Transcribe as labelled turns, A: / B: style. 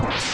A: course.